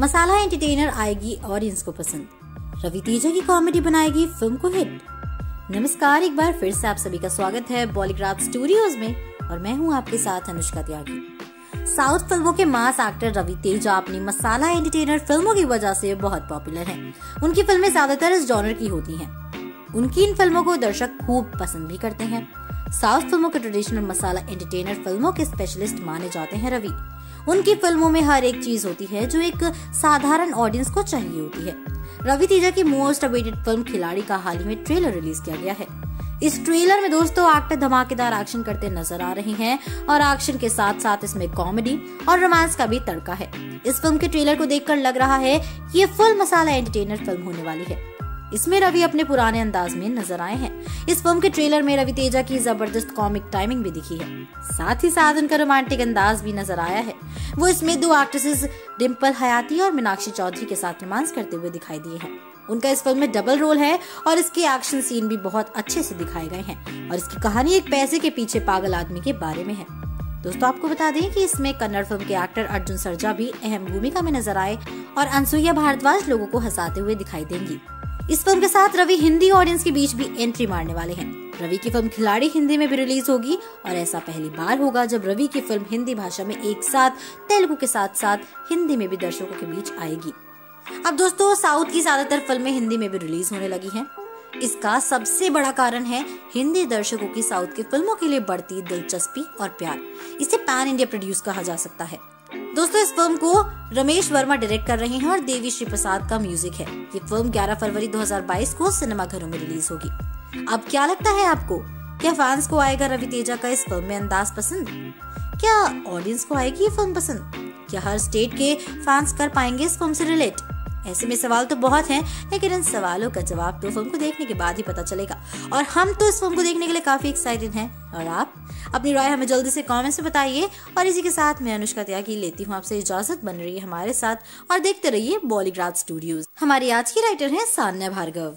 मसाला entertainer आएगी audience को पसंद। रवि तेजा की कॉमेडी बनाएगी फ़िल्म को हिट नमस्कार, एक बार फिर से आप सभी का स्वागत है बॉलीग्राफ स्टूडियोज में, और मैं हूँ आपके साथ अनुष्का त्यागी। साउथ फ़िल्मों के मास एक्टर रवि तेजा अपनी मसाला एंटरटेनर फ़िल्मों की वजह से बहुत पॉपुलर हैं। उनकी फ़िल्में ज़्यादातर इस जॉनर की होती हैं। उनकी इन फ़िल्मों को दर्शक खूब पसंद भी करते हैं। साउथ फ़िल्मों के ट्रेडिशनल मसाला एंटरटेनर फ़िल्मों के स्पेशलिस्ट माने जाते हैं रवि। उनकी फ़िल्मों में हर एक चीज़ होती है जो एक साधारण ऑडियंस को चाहिए होती है। रवि तेजा की मोस्ट अवेटेड फ़िल्म खिलाड़ी का हाल ही में ट्रेलर रिलीज़ किया गया है। इस ट्रेलर में दोस्तों एक्टर धमाकेदार एक्शन करते नज़र आ रहे हैं और एक्शन के साथ साथ इसमें कॉमेडी और रोमांस का भी तड़का है। इस फ़िल्म के ट्रेलर को देखकर लग रहा है ये फुल मसाला एंटरटेनर फ़िल्म होने वाली है। इसमें रवि अपने पुराने अंदाज में नज़र आए हैं। इस फ़िल्म के ट्रेलर में रवि तेजा की ज़बरदस्त कॉमिक टाइमिंग भी दिखी है। साथ ही साथ उनका रोमांटिक अंदाज भी नज़र आया है। वो इसमें दो एक्ट्रेसेस डिम्पल हयाती और मीनाक्षी चौधरी के साथ रोमांस करते हुए दिखाई दिए हैं। उनका इस फ़िल्म में डबल रोल है और इसके एक्शन सीन भी बहुत अच्छे से दिखाए गए हैं और इसकी कहानी एक पैसे के पीछे पागल आदमी के बारे में है। दोस्तों, आपको बता दें कि इसमें कन्नड़ फ़िल्म के एक्टर अर्जुन सरजा भी अहम भूमिका में नज़र आए और अनसुईया भारद्वाज लोगों को हंसाते हुए दिखाई देंगी। इस फ़िल्म के साथ रवि हिंदी ऑडियंस के बीच भी एंट्री मारने वाले हैं। रवि की फ़िल्म खिलाड़ी हिंदी में भी रिलीज़ होगी और ऐसा पहली बार होगा जब रवि की फ़िल्म हिंदी भाषा में एक साथ, तेलुगु के साथ साथ हिंदी में भी दर्शकों के बीच आएगी। अब दोस्तों, साउथ की ज़्यादातर फ़िल्में हिंदी में भी रिलीज़ होने लगी हैं। इसका सबसे बड़ा कारण है हिंदी दर्शकों की साउथ की फ़िल्मों के लिए बढ़ती दिलचस्पी और प्यार। इसे पैन इंडिया प्रोड्यूस कहा जा सकता है। दोस्तों, इस फ़िल्म को रमेश वर्मा डायरेक्ट कर रहे हैं और देवी श्री प्रसाद का म्यूज़िक है। ये फ़िल्म 11 फरवरी 2022 को सिनेमा घरों में रिलीज़ होगी। अब क्या लगता है आपको? क्या फैंस को आएगा रवि तेजा का इस फ़िल्म में अंदाज पसंद? क्या ऑडियंस को आएगी ये फ़िल्म पसंद? क्या हर स्टेट के फैंस कर पाएँगे इस फ़िल्म से रिलेट ऐसे में सवाल तो बहुत हैं, लेकिन इन सवालों का जवाब तो फ़िल्म को देखने के बाद ही पता चलेगा। और हम तो इस फ़िल्म को देखने के लिए काफ़ी एक्साइटेड हैं। और आप? अपनी राय हमें जल्दी से कमेंट्स में बताइए। और इसी के साथ मैं अनुष्का त्यागी लेती हूँ आपसे इजाज़त। बन रही है हमारे साथ। और देखते रहिए बॉलीग्राज स्टूडियोज हमारी आज की राइटर है सान्या भार्गव।